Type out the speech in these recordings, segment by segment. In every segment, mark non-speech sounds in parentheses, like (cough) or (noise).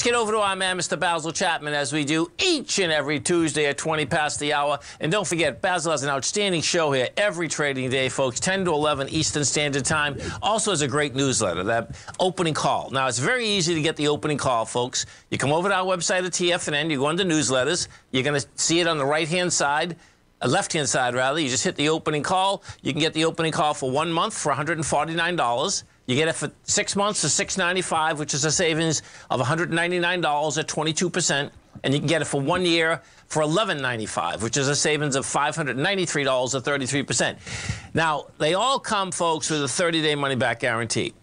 Let's get over to our man, Mr. Basil Chapman, as we do each and every Tuesday at 20 past the hour. And don't forget, Basil has an outstanding show here every trading day, folks, 10 to 11 Eastern Standard Time. Also has a great newsletter, that opening call. Now, it's very easy to get the opening call, folks. You come over to our website at TFNN, you go under newsletters, you're going to see it on the right-hand side a left-hand side rather. You just hit the opening call. You can get the opening call for one month for $149. You get it for six months for 695, which is a savings of $199 at 22%. And you can get it for one year for 1195, which is a savings of $593 at 33%. Now, they all come, folks, with a 30-day money-back guarantee.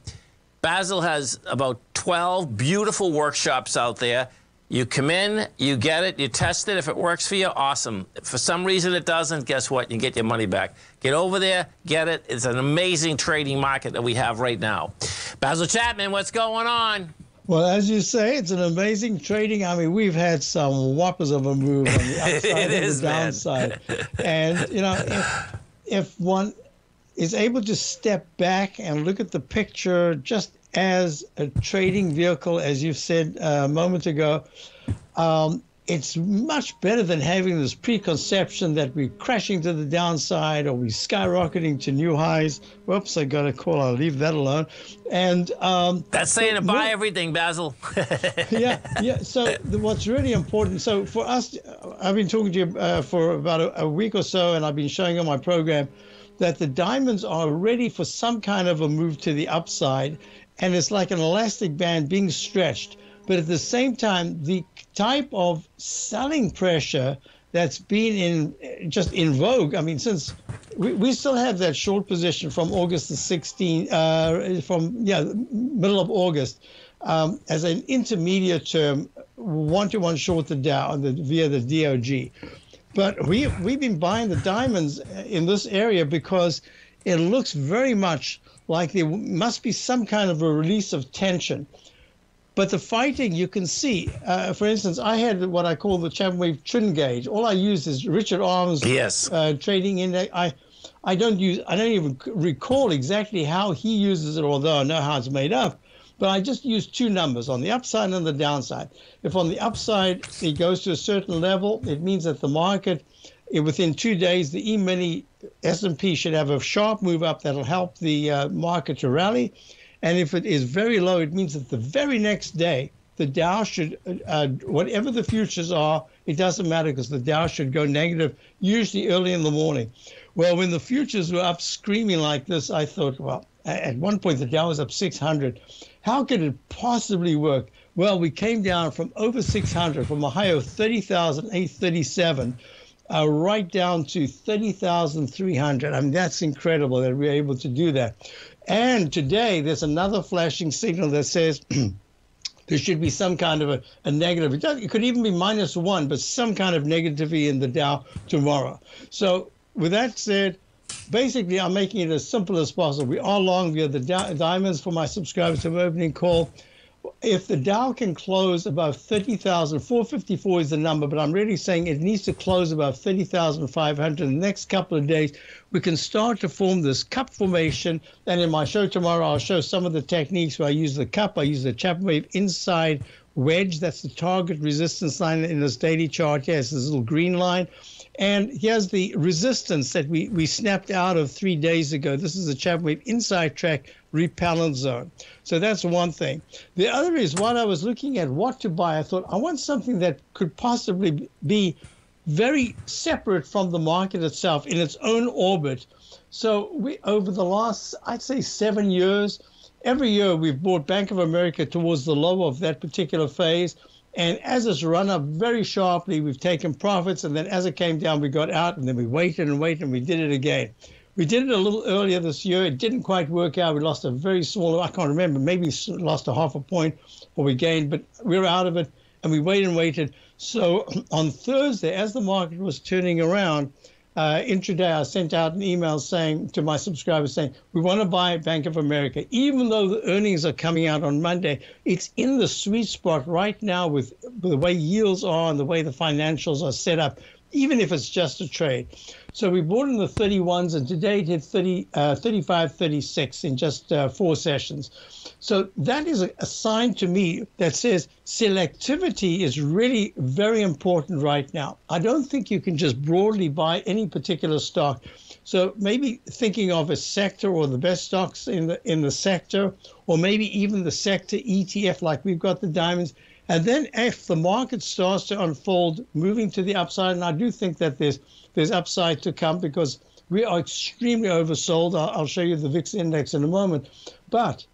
Basil has about 12 beautiful workshops out there. You come in, you get it, you test it. If it works for you, awesome. If for some reason it doesn't, guess what? You get your money back. Get over there, get it. It's an amazing trading market that we have right now. Basil Chapman, what's going on? Well, as you say, it's an amazing trading. I mean, we've had some whoppers of a move on the (laughs) upside and the downside. and, you know, if, if one is able to step back and look at the picture just as a trading vehicle, as you've said uh, a moment ago, um, it's much better than having this preconception that we're crashing to the downside or we're skyrocketing to new highs. Whoops, I got a call. I'll leave that alone. And um, that's saying to buy everything, Basil. (laughs) yeah, yeah. So what's really important. So for us, I've been talking to you uh, for about a, a week or so, and I've been showing on my program that the diamonds are ready for some kind of a move to the upside and it's like an elastic band being stretched. But at the same time, the type of selling pressure that's been in just in vogue. I mean, since we, we still have that short position from August the 16th, uh, from yeah, middle of August, um, as an intermediate term, one to one short the Dow the, via the DOG. But we we've been buying the diamonds in this area because it looks very much like there must be some kind of a release of tension. But the fighting, you can see. Uh, for instance, I had what I call the Chapman Wave Trin gauge. All I use is Richard Arms yes. uh, trading index. I, I don't use. I don't even recall exactly how he uses it, although I know how it's made up. But I just use two numbers on the upside and the downside. If on the upside it goes to a certain level, it means that the market within two days, the E-mini S&P should have a sharp move up that'll help the uh, market to rally. And if it is very low, it means that the very next day, the Dow should, uh, uh whatever the futures are, it doesn't matter because the Dow should go negative, usually early in the morning. Well, when the futures were up screaming like this, I thought, well, at one point the Dow was up 600. How could it possibly work? Well, we came down from over 600, from a high of 30,837 uh, right down to 30,300. I mean, that's incredible that we're able to do that. And today, there's another flashing signal that says (clears throat) there should be some kind of a, a negative. It, could even be minus one, but some kind of negativity in the Dow tomorrow. So, with that said, basically, I'm making it as simple as possible. We are long via the diamonds for my subscribers to opening call if the Dow can close above 30,000, 454 is the number, but I'm really saying it needs to close above 30,500 in the next couple of days. We can start to form this cup formation. And in my show tomorrow, I'll show some of the techniques where I use the cup. I use the Chapman Wave inside wedge. That's the target resistance line in this daily chart. Yes, this little green line. And here's the resistance that we, we snapped out of three days ago. This is the Chapman Wave inside track repellent zone. So that's one thing. The other is while I was looking at what to buy, I thought I want something that could possibly be very separate from the market itself in its own orbit. So we over the last I'd say 7 years, every year we've bought Bank of America towards the low of that particular phase and as it's run up very sharply, we've taken profits. And then as it came down, we got out and then we waited and waited and we did it again. We did it a little earlier this year. It didn't quite work out. We lost a very small, I can't remember, maybe lost a half a point or we gained, but we were out of it and we waited and waited. So (clears throat) on Thursday, as the market was turning around, uh, intraday, I sent out an email saying to my subscribers saying, we want to buy Bank of America. Even though the earnings are coming out on Monday, it's in the sweet spot right now with, with the way yields are and the way the financials are set up, even if it's just a trade. So we bought in the 31s, and today it hit 30, uh, 35, 36 in just uh, four sessions. So that is a, a sign to me that says selectivity is really very important right now. I don't think you can just broadly buy any particular stock. So maybe thinking of a sector or the best stocks in the in the sector, or maybe even the sector ETF, like we've got the diamonds. And then if the market starts to unfold, moving to the upside, and I do think that there's there's upside to come because we are extremely oversold. I'll, I'll show you the VIX index in a moment. But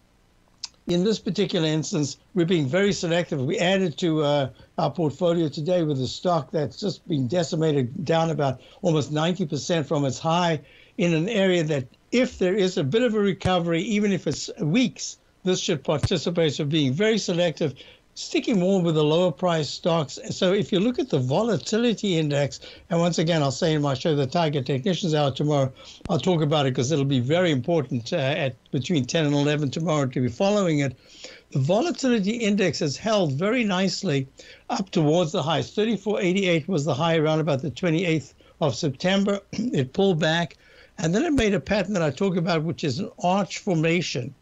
in this particular instance, we're being very selective. We added to uh, our portfolio today with a stock that's just been decimated down about almost 90% from its high in an area that, if there is a bit of a recovery, even if it's weeks, this should participate. So being very selective sticking more with the lower price stocks. So if you look at the volatility index, and once again, I'll say in my show, the Tiger Technicians Hour tomorrow, I'll talk about it because it'll be very important uh, at between 10 and 11 tomorrow to be following it. The volatility index has held very nicely up towards the highs. 3488 was the high around about the 28th of September. (clears throat) it pulled back, and then it made a pattern that I talk about, which is an arch formation.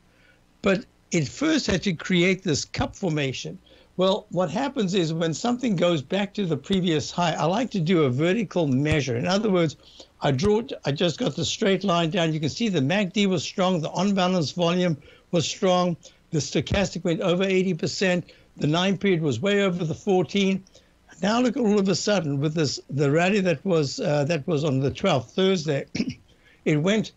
But it first had to create this cup formation. Well, what happens is when something goes back to the previous high, I like to do a vertical measure. In other words, I drew, I just got the straight line down. You can see the MACD was strong, the on balance volume was strong, the stochastic went over 80%, the nine period was way over the 14. Now look all of a sudden with this the rally that was uh, that was on the 12th Thursday, (clears throat) it went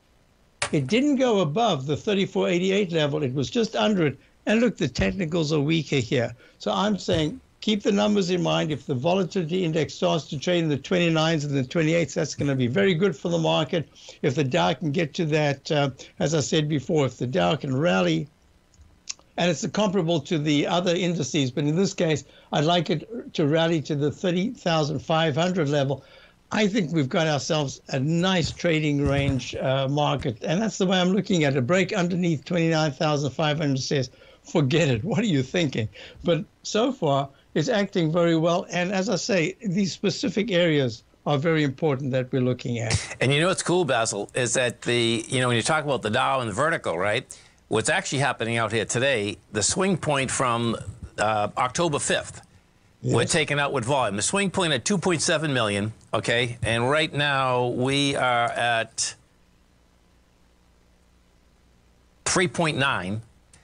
it didn't go above the 3488 level. It was just under it. And look, the technicals are weaker here. So I'm saying keep the numbers in mind. If the volatility index starts to trade in the 29s and the 28s, that's going to be very good for the market. If the Dow can get to that, uh, as I said before, if the Dow can rally, and it's comparable to the other indices, but in this case, I'd like it to rally to the 30,500 level. I think we've got ourselves a nice trading range uh, market, and that's the way I'm looking at it. A break underneath 29,500 says, forget it. What are you thinking? But so far, it's acting very well. And as I say, these specific areas are very important that we're looking at. And you know what's cool, Basil, is that the, you know, when you talk about the Dow and the vertical, right? What's actually happening out here today, the swing point from uh, October 5th Yes. We're taking out with volume. The swing point at 2.7 million, okay? And right now we are at 3.9.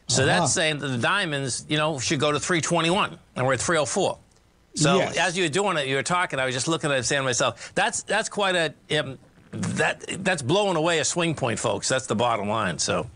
So uh-huh. that's saying that the diamonds, you know, should go to 321, and we're at 304. So yes. as you were doing it, you were talking. I was just looking at it, saying to myself, "That's that's quite a um, that that's blowing away a swing point, folks. That's the bottom line." So.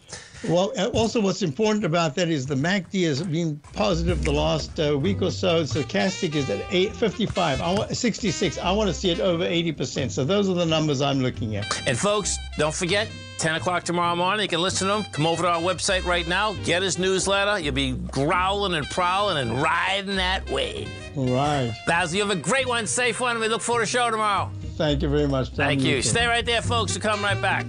Well, uh, also what's important about that is the MACD has been positive the last uh, week or so. Stochastic is at 8, 55, I want, 66. I want to see it over 80%. So those are the numbers I'm looking at. And folks, don't forget, 10 o'clock tomorrow morning. You can listen to him. Come over to our website right now. Get his newsletter. You'll be growling and prowling and riding that wave. All right. Basil, you have a great one, safe one. and We look forward to the show tomorrow. Thank you very much. Tom. Thank you. you Stay right there, folks. We'll come right back.